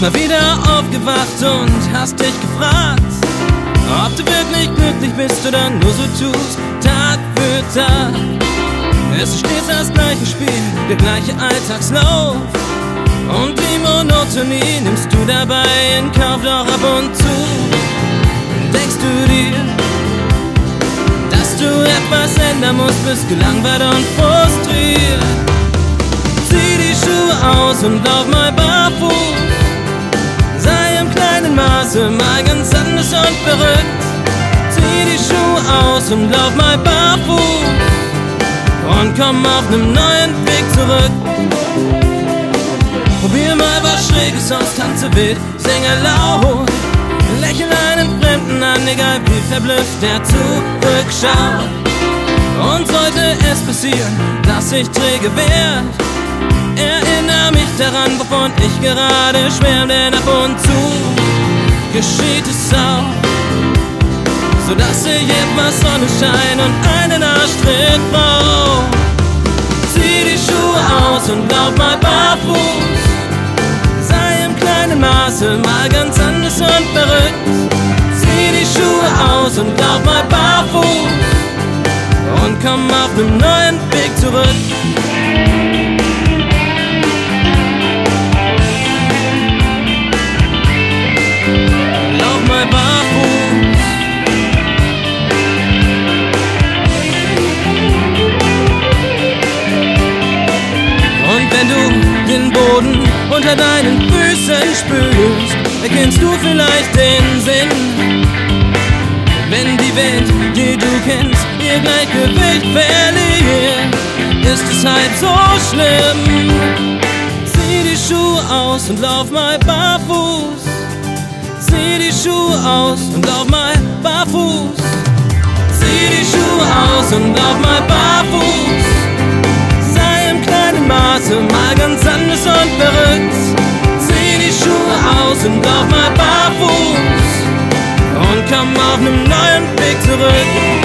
Bist mal wieder aufgewacht und hast dich gefragt, ob du wirklich glücklich bist oder nur so tust, Tag für Tag. Es ist stets das gleiche Spiel, der gleiche Alltagslauf. Und die Monotonie nimmst du dabei in Kauf, doch ab und zu denkst du dir, dass du etwas ändern musst, bist gelangweilt und frustriert. Zieh die Schuhe aus und lauf mal barfuß. Mal ganz anders und verrückt. Zieh die Schuhe aus und lauf mal barfuß. Und komm auf nem neuen Weg zurück. Probier mal was Schräges aus, tanze wild, singe laut. Lächel einen Fremden an, egal wie verblüfft er zurückschaut. Und sollte es passieren, dass ich träge werd, erinnere mich daran, wovon ich gerade schwärm, denn ab und zu geschieht es auch, sodass ich etwas Sonnenschein und einen Arschtritt brauch. Zieh die Schuhe aus und lauf mal barfuß, sei im kleinen Maße mal ganz anders und verrückt. Zieh die Schuhe aus und lauf mal barfuß und komm auf nem neuen Weg zurück. Unter deinen Füßen spürst, erkennst du vielleicht den Sinn. Wenn die Welt, die du kennst, ihr Gleichgewicht verliert, ist es halb so schlimm. Zieh die Schuhe aus und lauf mal barfuß. Zieh die Schuhe aus und lauf mal barfuß. Zieh die Schuhe aus und lauf mal barfuß. Und lauf mal barfuß. Und komm auf nem neuen Weg zurück.